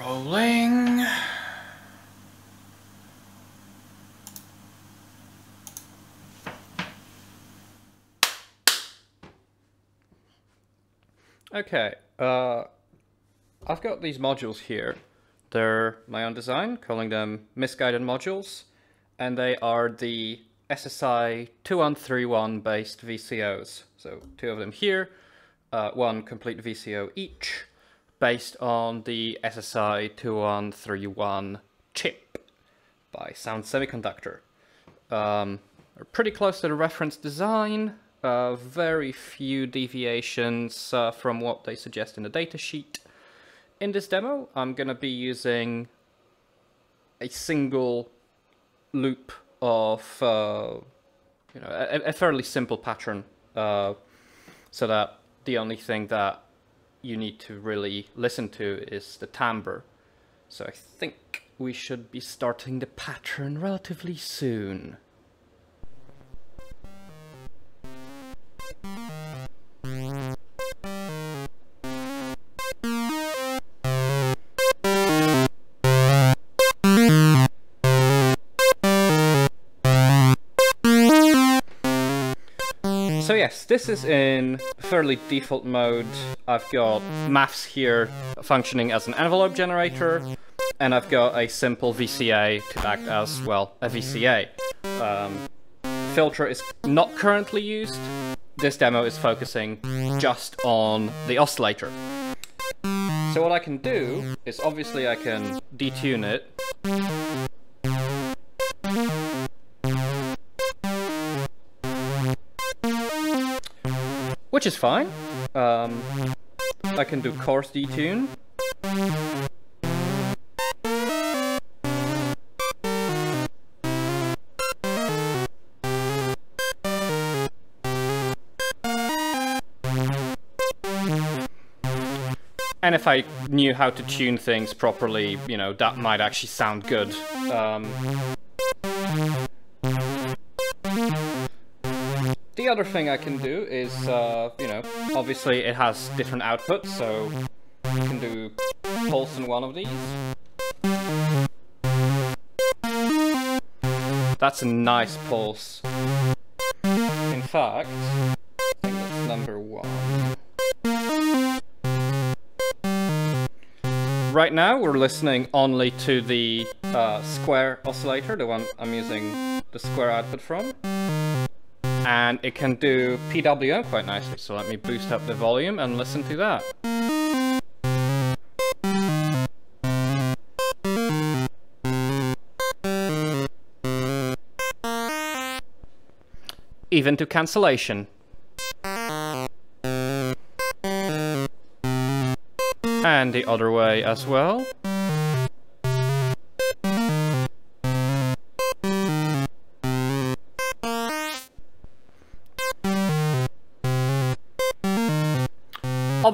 Rolling. Okay, uh, I've got these modules here. They're my own design, calling them misguided modules, and they are the SSI 2131 based VCOs. So two of them here, uh, one complete VCO each, based on the SSI 2131 chip by Sound Semiconductor. Um, pretty close to the reference design, uh, very few deviations uh, from what they suggest in the datasheet. In this demo, I'm going to be using a single loop of, uh, you know, a, a, fairly simple pattern, uh, so that the only thing that you need to really listen to is the timbre. So I think we should be starting the pattern relatively soon. So yes, this is in fairly default mode. I've got maths here functioning as an envelope generator, and I've got a simple VCA to act as, well, a VCA. Um, filter is not currently used. This demo is focusing just on the oscillator. So what I can do is obviously I can detune it. Which is fine. Um, I can do coarse detune. And if I knew how to tune things properly, you know, that might actually sound good. Um, other thing I can do is, uh, you know, obviously it has different outputs, so you can do pulse in one of these. That's a nice pulse. In fact, I think that's number one. Right now we're listening only to the uh, square oscillator, the one I'm using the square output from. And it can do PWM quite nicely, so let me boost up the volume and listen to that. Even to cancellation. And the other way as well.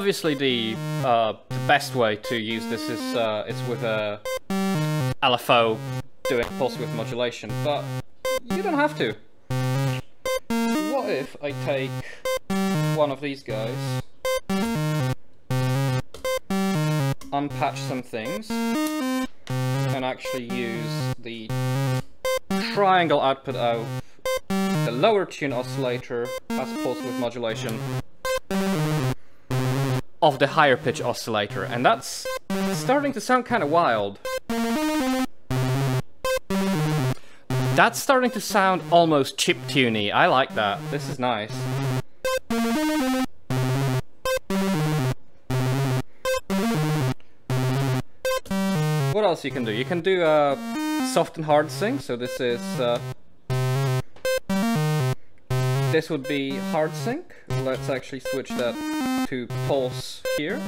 Obviously the, uh, the best way to use this is uh, it's with a LFO doing pulse width modulation, but you don't have to. What if I take one of these guys unpatch some things and actually use the triangle output of the lower tune oscillator as pulse width modulation of the higher pitch oscillator and that's starting to sound kind of wild. That's starting to sound almost chip tuney. I like that. This is nice. What else you can do? You can do uh, soft and hard sync. So this is uh, this would be hard sync. Let's actually switch that to pulse here.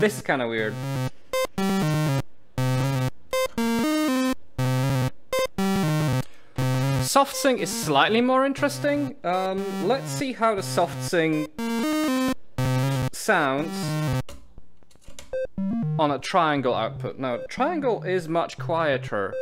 This is kind of weird. Soft sync is slightly more interesting. Um, let's see how the soft sync sounds on a triangle output. Now, triangle is much quieter.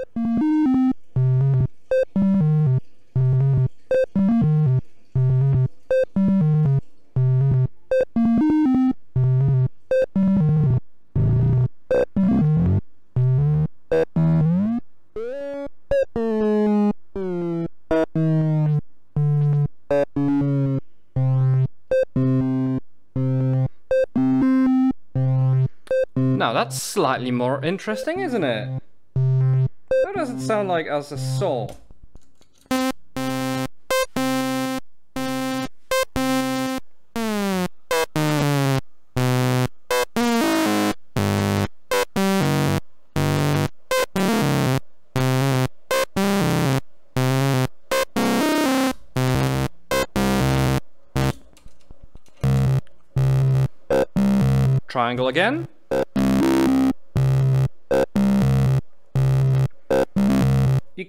Now, that's slightly more interesting, isn't it? That doesn't sound like as a saw. Triangle again.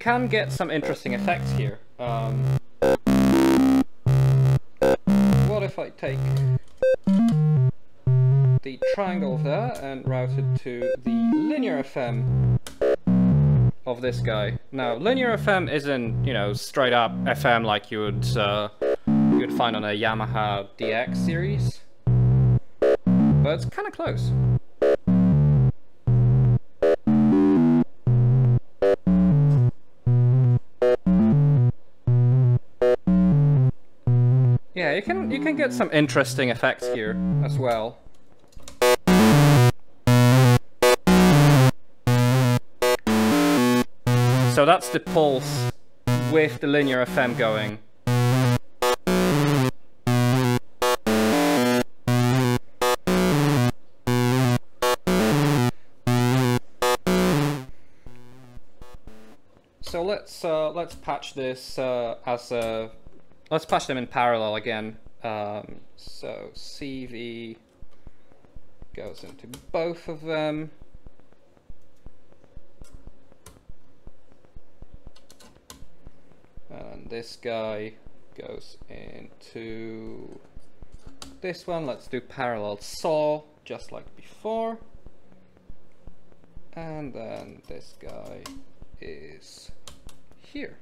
Can get some interesting effects here. Um, what if I take the triangle that and route it to the linear FM of this guy. Now, linear FM isn't, you know, straight up FM like you would uh, you would find on a Yamaha DX series, but it's kind of close. Yeah, you can you can get some interesting effects here as well. So that's the pulse with the linear FM going. So let's uh, let's patch this uh, as a let's patch them in parallel again. Um, so CV goes into both of them. And this guy goes into this one. Let's do parallel saw, just like before. And then this guy is here.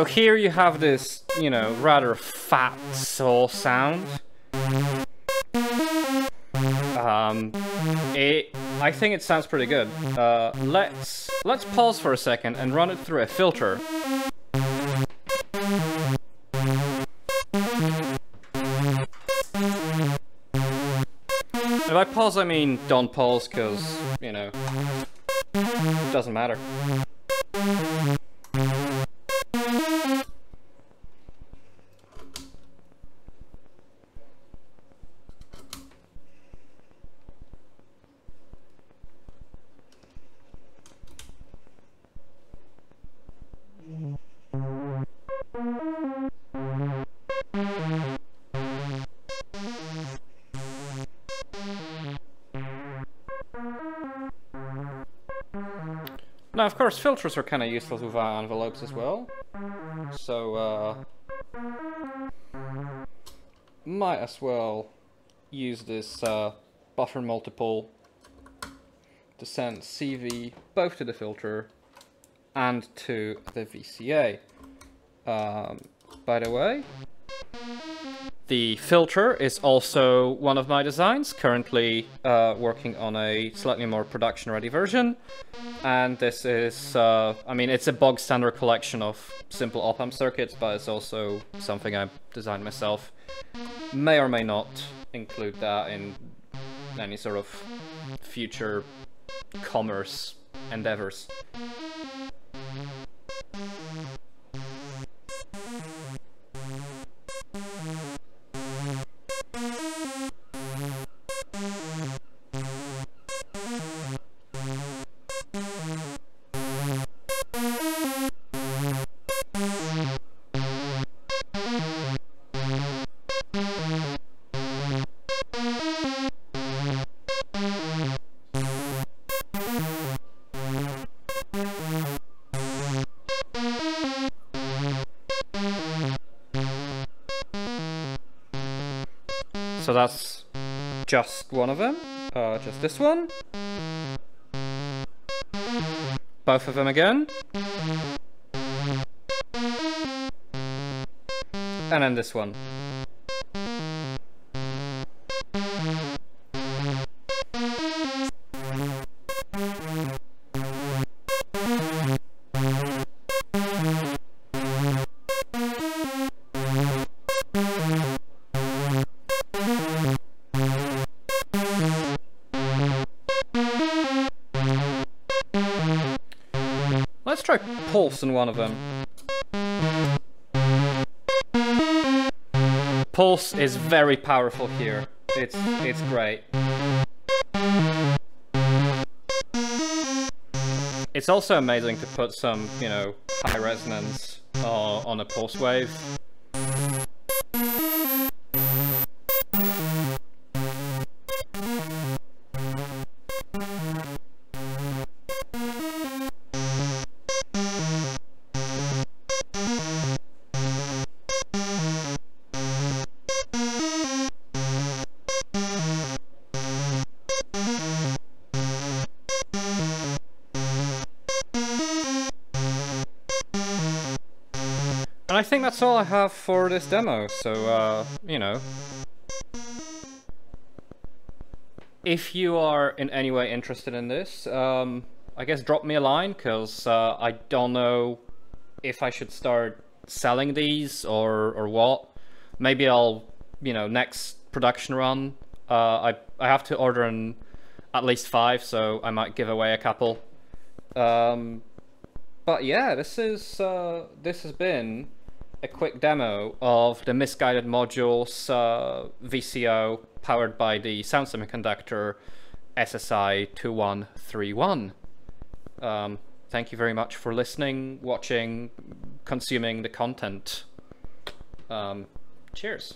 So here you have this, you know, rather fat saw sound. Um, it, I think it sounds pretty good. Uh, let's let's pause for a second and run it through a filter. If I pause, I mean don't pause, because, you know, it doesn't matter. Now, of course, filters are kind of useful with uh, envelopes as well. So, uh, might as well use this uh, buffer multiple to send CV both to the filter and to the VCA. Um, by the way, the filter is also one of my designs, currently uh, working on a slightly more production-ready version. And this is, uh, I mean, it's a bog standard collection of simple op-amp circuits, but it's also something I designed myself. May or may not include that in any sort of future commerce endeavors. So that's just one of them, uh, just this one. Both of them again. And then this one. Try pulse in one of them. Pulse is very powerful here. It's it's great. It's also amazing to put some, you know, high resonance uh, on a pulse wave. Think that's all I have for this demo, so, uh, you know. If you are in any way interested in this, um, I guess drop me a line, because uh, I don't know if I should start selling these or, or what. Maybe I'll, you know, next production run, uh, I, I have to order an, at least five, so I might give away a couple. Um, but yeah, this is uh, this has been a quick demo of the misguided modules uh, VCO powered by the Sound Semiconductor SSI 2131. Um, thank you very much for listening, watching, consuming the content. Um, cheers.